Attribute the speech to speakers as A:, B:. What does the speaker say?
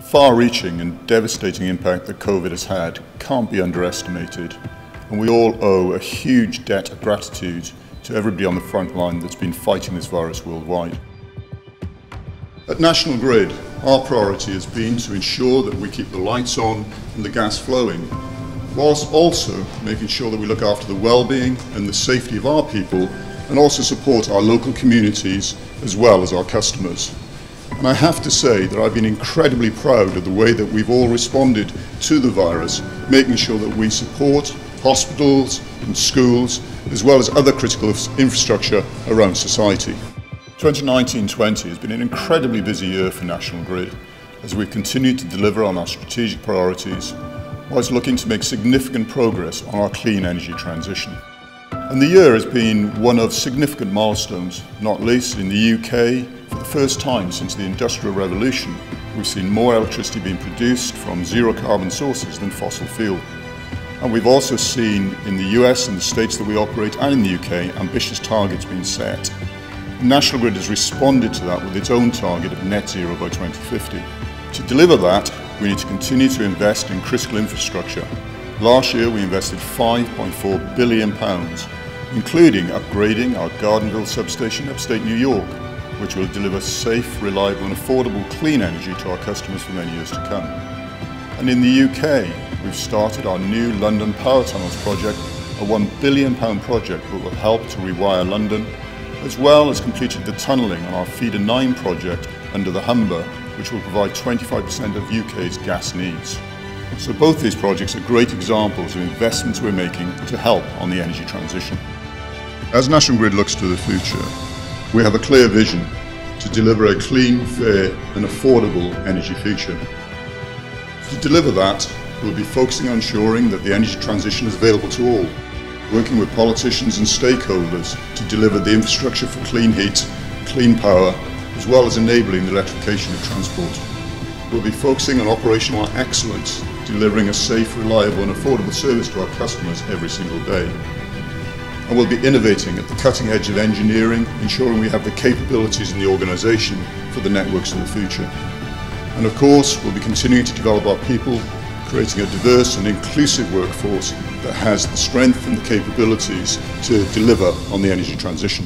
A: The far-reaching and devastating impact that COVID has had can't be underestimated, and we all owe a huge debt of gratitude to everybody on the front line that's been fighting this virus worldwide. At National Grid, our priority has been to ensure that we keep the lights on and the gas flowing, whilst also making sure that we look after the well-being and the safety of our people and also support our local communities as well as our customers. And I have to say that I've been incredibly proud of the way that we've all responded to the virus, making sure that we support hospitals and schools, as well as other critical infrastructure around society. 2019-20 has been an incredibly busy year for National Grid as we've continued to deliver on our strategic priorities whilst looking to make significant progress on our clean energy transition. And the year has been one of significant milestones, not least in the UK first time since the Industrial Revolution, we've seen more electricity being produced from zero carbon sources than fossil fuel. And we've also seen in the US and the states that we operate and in the UK ambitious targets being set. National Grid has responded to that with its own target of net zero by 2050. To deliver that, we need to continue to invest in critical infrastructure. Last year we invested £5.4 billion, including upgrading our Gardenville substation upstate New York, which will deliver safe, reliable and affordable clean energy to our customers for many years to come. And in the UK, we've started our new London Power Tunnels project, a £1 billion project that will help to rewire London, as well as completed the tunnelling on our Feeder 9 project under the Humber, which will provide 25% of UK's gas needs. So both these projects are great examples of investments we're making to help on the energy transition. As National Grid looks to the future, we have a clear vision to deliver a clean, fair and affordable energy future. To deliver that, we'll be focusing on ensuring that the energy transition is available to all, working with politicians and stakeholders to deliver the infrastructure for clean heat, clean power, as well as enabling the electrification of transport. We'll be focusing on operational excellence, delivering a safe, reliable and affordable service to our customers every single day and we'll be innovating at the cutting edge of engineering, ensuring we have the capabilities in the organisation for the networks of the future. And of course, we'll be continuing to develop our people, creating a diverse and inclusive workforce that has the strength and the capabilities to deliver on the energy transition.